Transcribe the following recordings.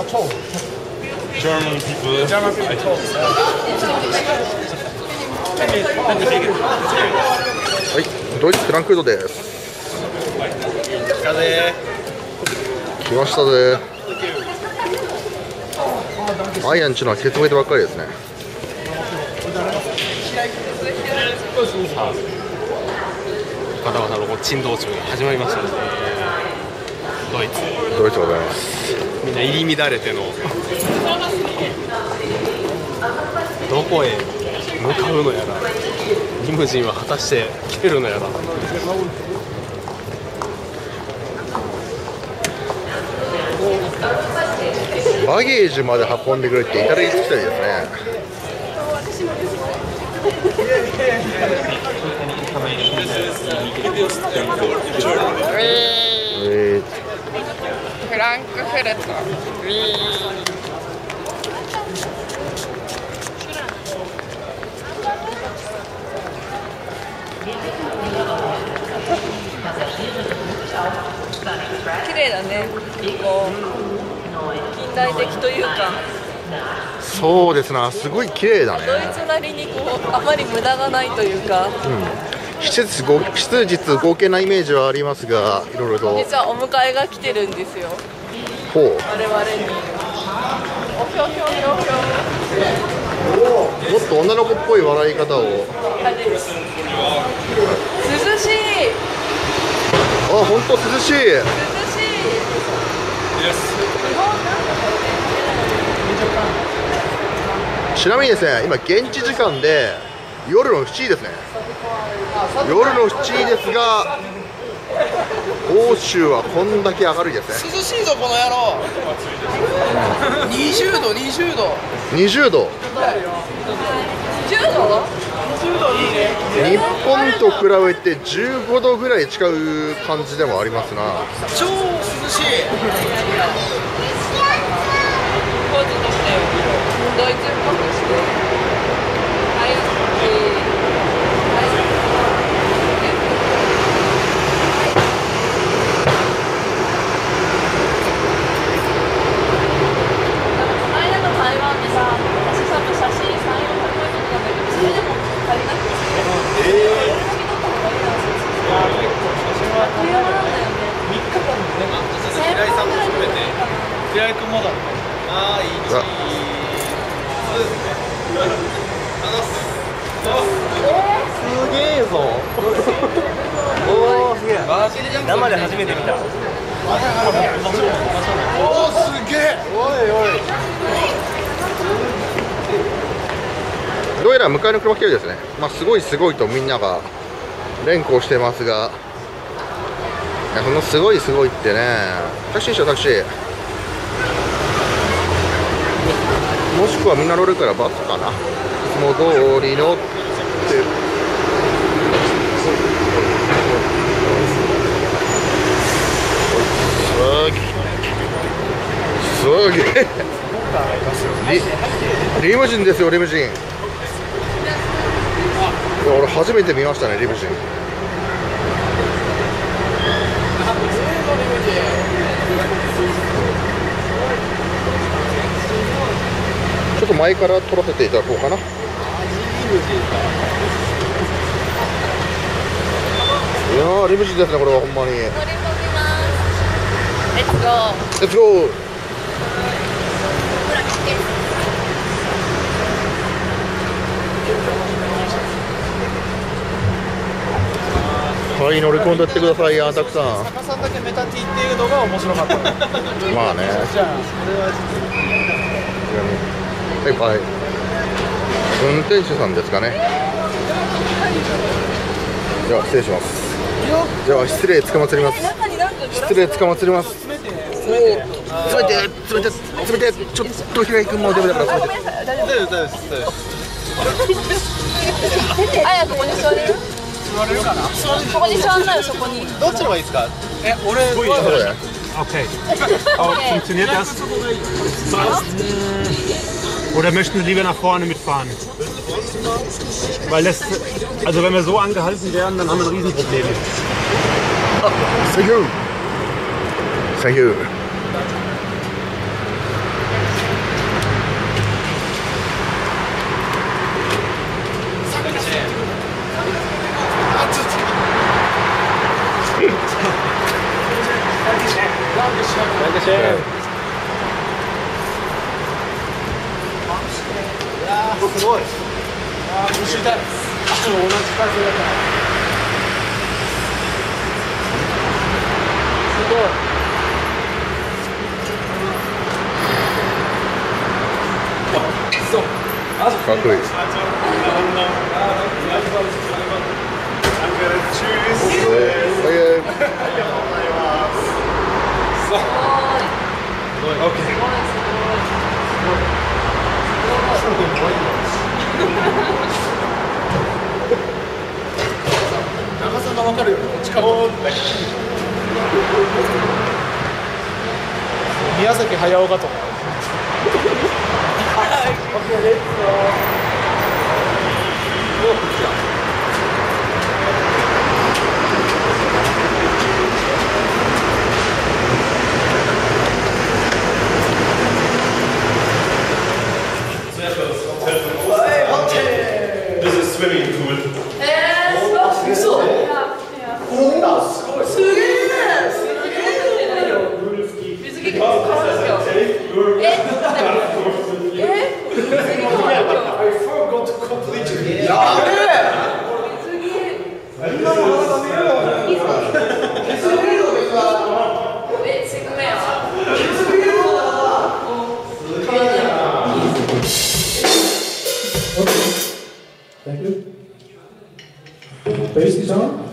German people. German people. はいドイツフランクフルトです。来たぜ来ましたぜ。アイアンちゅうのはケツめてばっかりですね。バタバタの珍道中が始まりましたね。ドイツ。ドイツでございますみんな入り乱れての。どこへ向かうのやら。リムジンは果たして来てるのやら。バゲージまで運んでくれって至れり尽くしたりですね。えフランクフルト。綺麗だね。こう近代的というか、ーそうですな。すごい綺麗だね。ドイツなりにこうあまり無駄がないというか、質実ご質実合計なイメージはありますがいろいろと実はお迎えが来てるんですよ。ほう我々に。おひょひょひょひょ。もっと女の子っぽい笑い方を涼しい。あ本当涼しい涼しい。ちなみにですね今現地時間で夜の7時ですね。夜の7時ですが欧州はこんだけ明るいですね。涼しいぞこの野郎。20度20度。20度。10度？日本と比べて15度ぐらい違う感じでもありますな。超涼しい。ドイツっぽくして。はい。この間の台湾でさ、私さ、写真3、400枚撮ったんだけど、それでも足りなくて。えー。撮った方がいいな、そうそうそう。あっという間なんだよね。3日間でね。平井さんも含めて。平井君もだああいいわすげえぞおおすげえ生で初めて見たおおすげえどうやら迎えの車来てるですねまあすごいすごいとみんなが連呼してますがいやそのすごいすごいってね。タクシーにしようタクシー。もしくはみんな乗るからバスかな。いつも通り乗って。すげえ。リリムジンですよリムジン。いや俺初めて見ましたねリムジン。ちょっと前から撮らせていただこうかな。いやーリムジンですねこれはほんまに。乗り込みます。レッツゴー。レッツゴーはい乗り込んでってくださいやたくさん。坂さんだけメタティっていうのが面白かったまあね。じゃあこれははいはい。運転手さんですかね。では失礼します。では失礼つかまつります。失礼つかまつります。おお詰めて詰めて詰めてちょっと平井君もダメだから詰めて。大丈夫です。大丈夫です。あやここに座れる座れるかなここに座んなよそこにどっちの方がいいですかえ俺そうだよ Okay. Aber funktioniert das? Oder möchten Sie lieber nach vorne mitfahren? Weil das, also wenn wir so angehalten werden, dann haben wir ein Riesenproblem. Thank you Thank you Dankeschön. Dankeschön. Ja, guten Wohl. Ja, wie steht das? 800 Super. So, also vielen Dank. Danke, tschüss. Okay. Okay. すごい。すごいすごい。すごい。すごい。長さがわかるよ。近く。宮崎駿がと。はい。Fez então?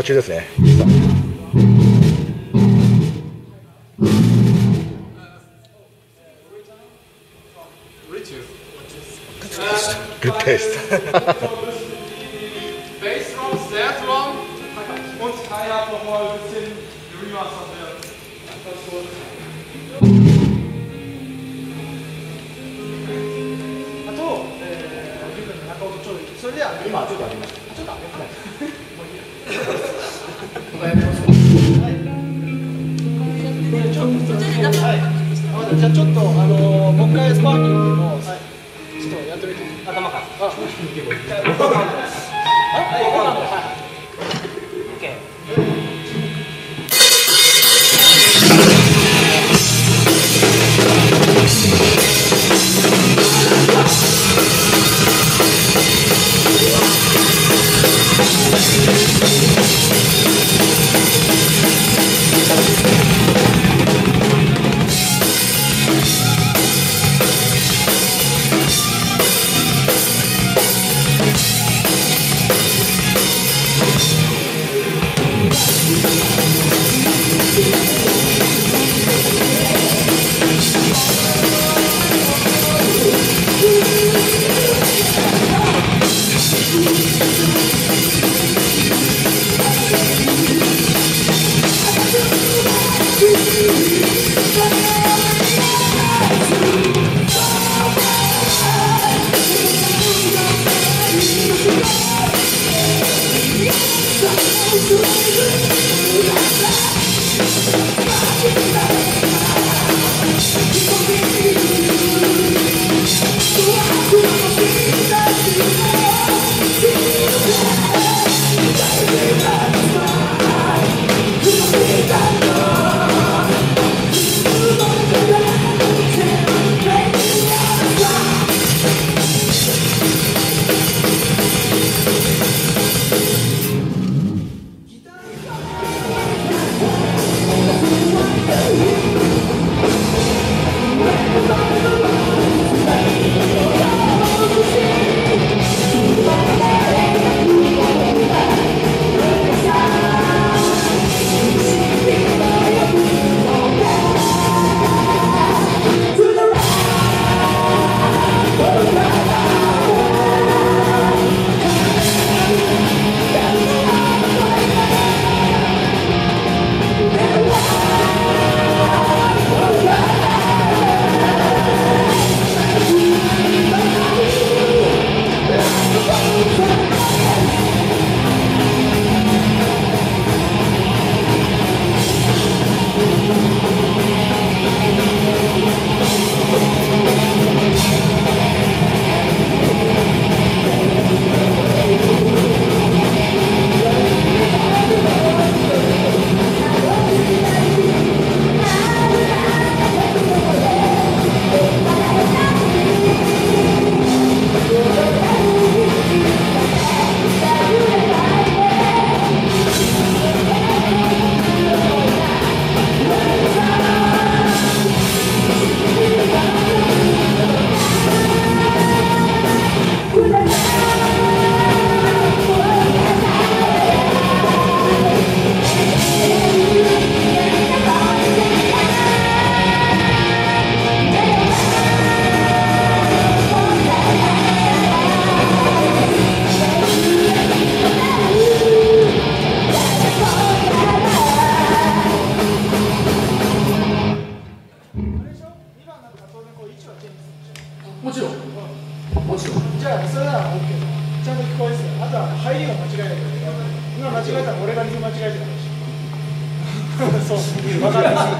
がちですね実は。good taste. 行けばいい。Thank you.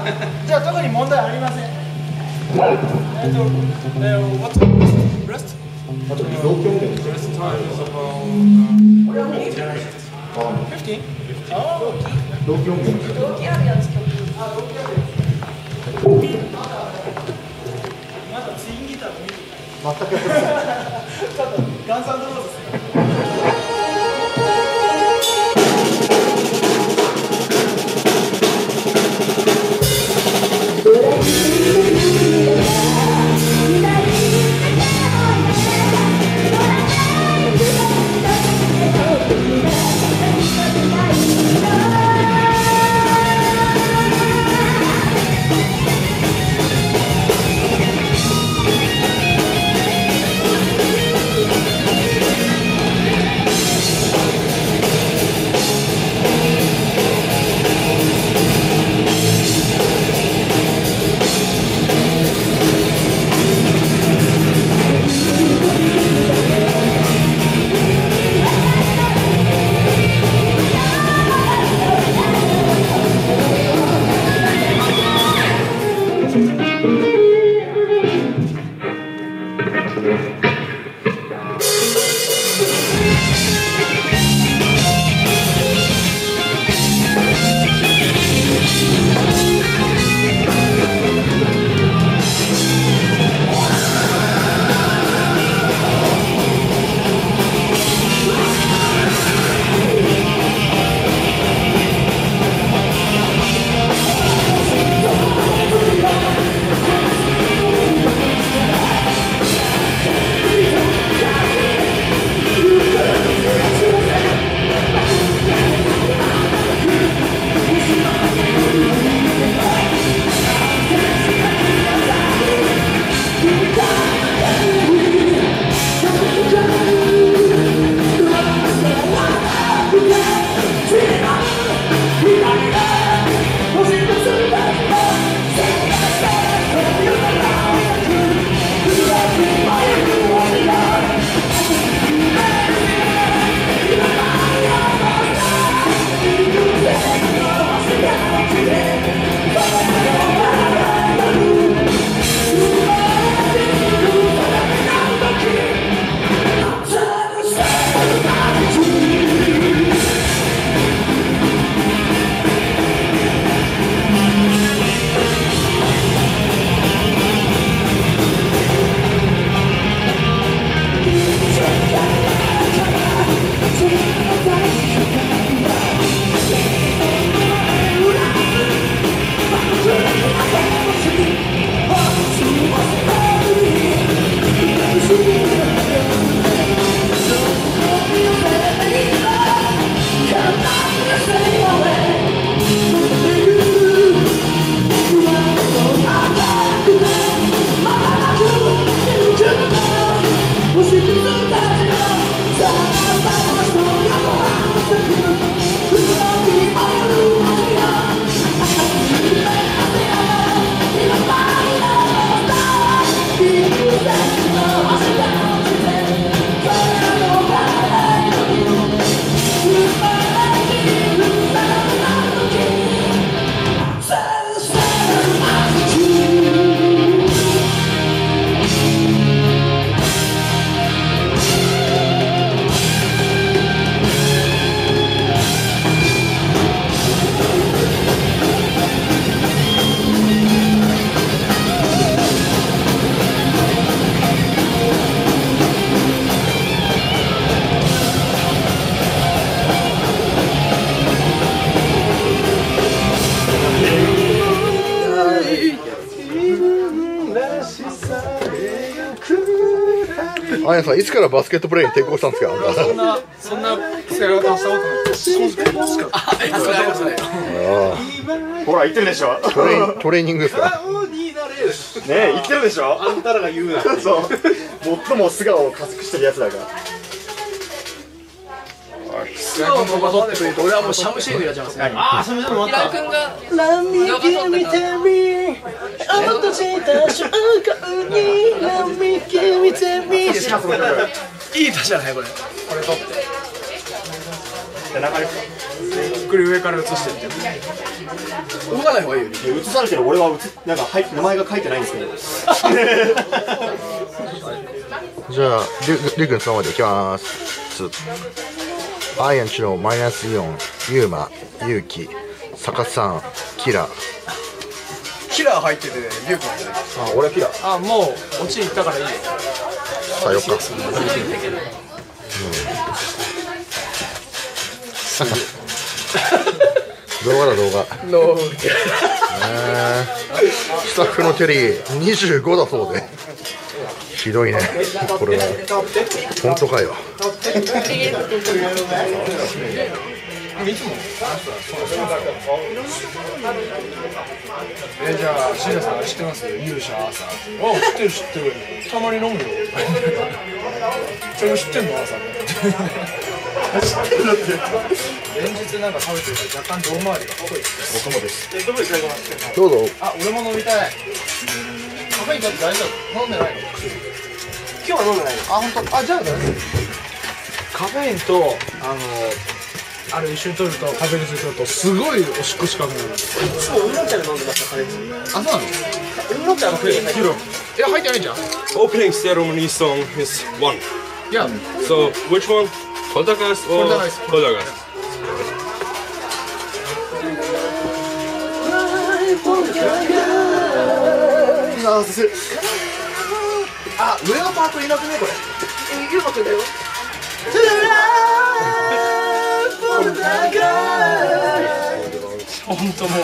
じゃあ特に問題ありません。えっとえー what's the rest? 15? 動機あるやつ曲まだツインギター見る全くちょっとガンサンドローズあやさんいつからバスケットプレーに転向したんですか？そんなそんな使い方したことないあ、いますね、ありますね。あほら言ってるでしょ。あトレトレーニングですか？ねえ言ってるでしょ。あんたらが言うな。そう。最も素顔を加速してるやつだから素顔のまま取って俺はもうシャムシェイクやっちゃいますね。ああそれでも平井君がラミ動画撮ってたみ落とした瞬間にラミキ見てみいいですか、これ。いい歌じゃない、これ。じゃあ流れくり上から映して。って。動かない方がいいよ映されて。る俺は映なんかはい名前が書いて。ないんですけどじゃありゅりゅうくんそのままでいきますアイアンチのマイナスイオンユーマユウキ坂さんキラキラー入っててリュウ君じゃないあ俺はキラあもう落ち行ったからいいよ。さよっか。動画だ動画。のえ。ースタッフのテリー25だそうで。ひどいねこれは。本当かよえじゃあシナさん知ってます勇者朝あ知ってる知ってるたまに飲むよそれ知ってんの朝連日なんか食べてるから若干胴回りが濃い僕もですどうぞあ俺も飲みたいカフェインだって大丈夫飲んでないの今日は飲んでないのあ本当？あじゃあ大丈夫。カフェインとあのあれ一緒に取るとカフェインするとすごいおしっこしかくなるい。つもウーロン茶で飲んでましたカレーあそうなの？ウーロン茶の風味入ってるいや入ってないじゃん？Opening ceremony song is one. いや So which one? Poltergeist or Poltergeist. Poltergeist. あ上のパートいなくねこれ？ユーマくんだよ本当もう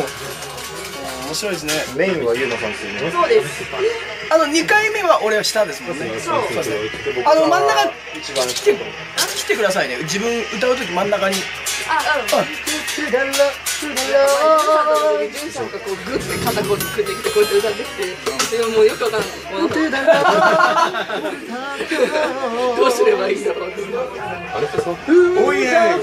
面白いですね。メインはゆうまさんですよねそうです。あの2回目は俺は下ですもんね。そう。ですねあの真ん中一番来てくださいね。自分歌う時真ん中に。あうん。ジュンさんがこうグッて肩こう組んできてこうやって歌ってきてでももうよくわかんない。このどうすればい。い。んだろうっておい。ね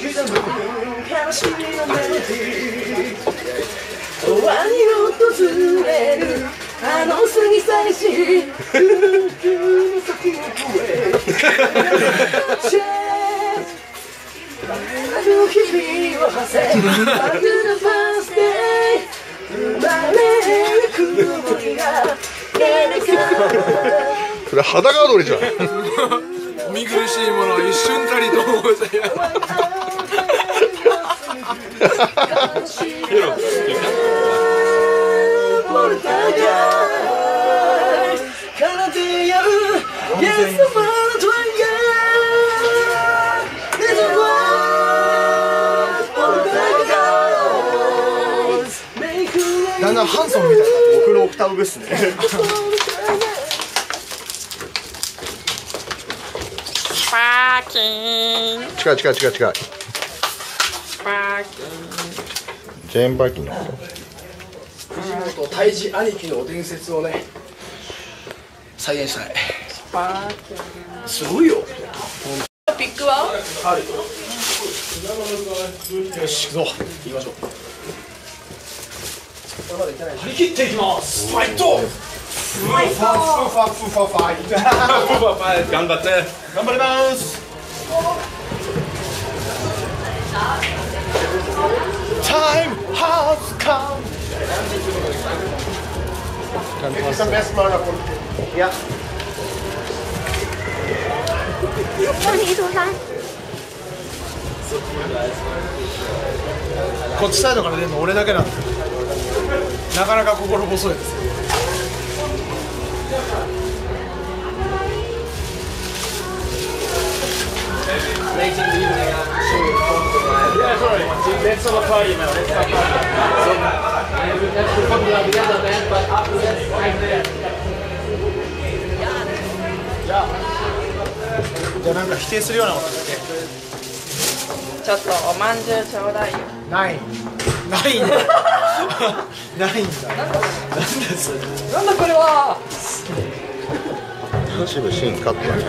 終わり訪れるあの過ぎ去りし日々を馳せ Back to the first day 生まれる。曇りが踊りじゃん見苦しいものを一瞬たりと思うぜポターブっすね近い近い近い近いチェーンバーキンのこと藤本泰治兄貴の伝説をね再現したい。すごいよ。ピックは？よし行くぞ。行きましょう張り切っていきます。ファイト。ファイト。ファファファファイト。ファファファ頑張って。頑張ります Time has come It's the best marathon いやこっちサイドから出るの俺だけなんだなかなか心細いですじゃあなんか否定するようなこと言ってちょっとおまんじゅうちょうだいよ。ないないんだ ないんだ。なんですなんだこれは。一部シーンカットだね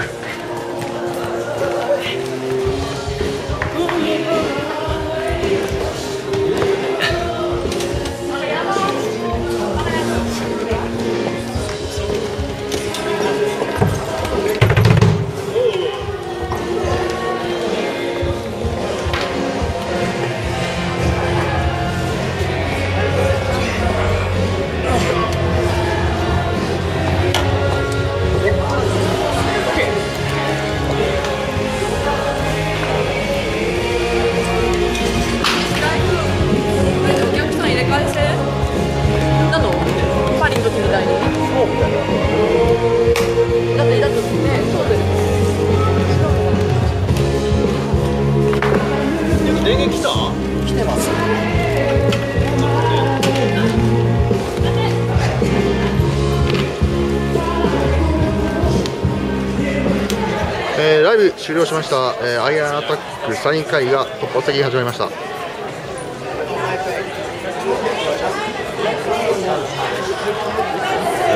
終了しました、えー、アイアンアタックサインが突破先始まました。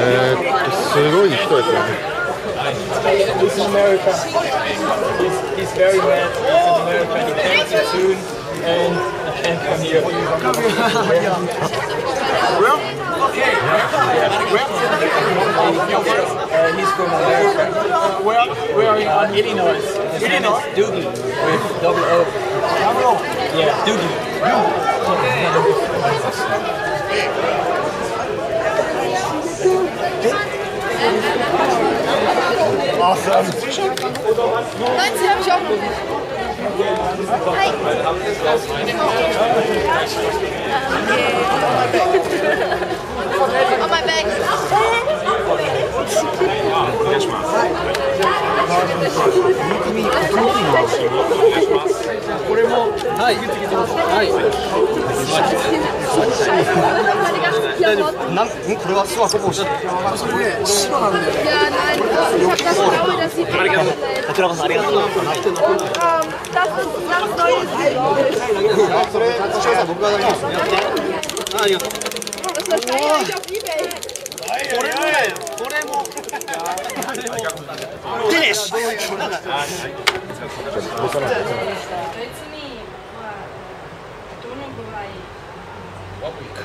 えー、すごい人ですよね。His name is Doogie with double O. Double O? Yeah, Doogie. Awesome. 90 habe ich auch noch. Hi. On my これはすごくおしゃれです。ありがとう。Finish! One week.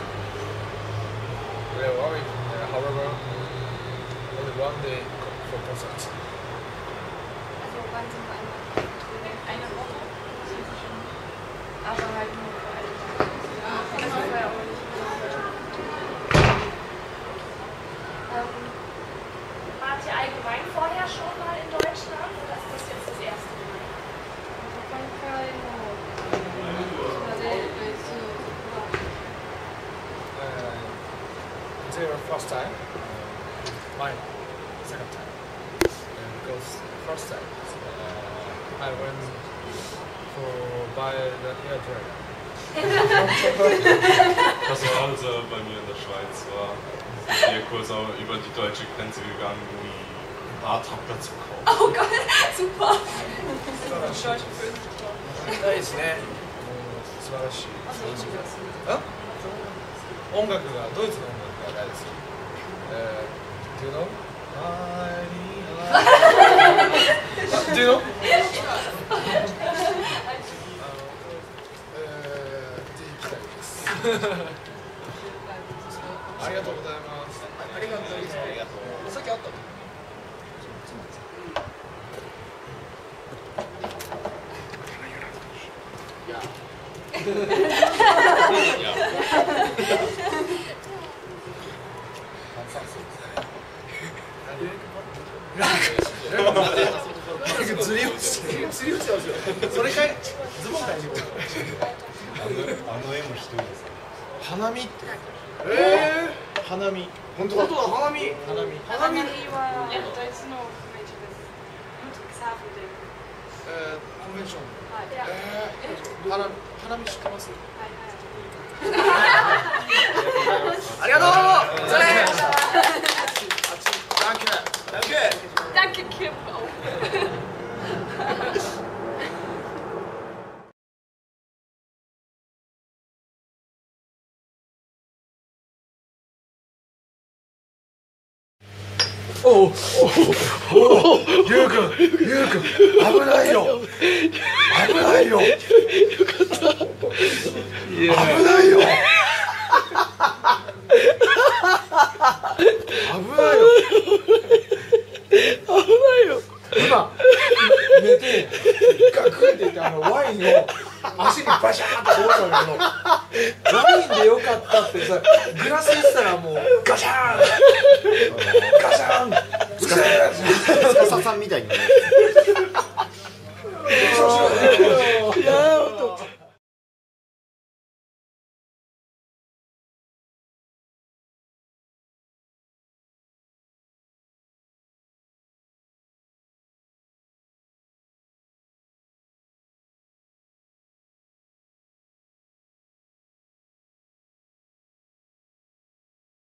However, only one day for concerts. ja schon mal in Deutschland oder ist das jetzt das erste Mal? Äh, uh, it's your first time? Uh, mine, second time. Uh, because first time uh, I went for buy the air dryer. Was auch also bei mir in der Schweiz war, hier kurz über die deutsche Grenze gegangen, um einen Barttrockner zu kaufen. Oh Gott, super! ないですね。素晴らしい。あ音楽がドイツの音楽が大好き。えー、Do you know? Do you know? ありがとうございます。ありがとうございます。ありがとう。さっきあったの釣り落ち釣り落ちますよそれかいズボンかいあのです。花見ってえー、花見本当だ。花見。花見。花見はドイツのフレンチです？サーフでえー、コンベンション。はい。えー、花花見知ってます？ありがとうそれ Danke Danke Kim Oh, おおゆうくんゆうくん危ないよ。危ないよ。よかった。危ないよ。危ないよ。危ないよ今寝てガクって言ってあのワインを足にバシャーンってこぼしたんだけどワインでよかったってさグラスにしたらもうガシャーンガシみたいにな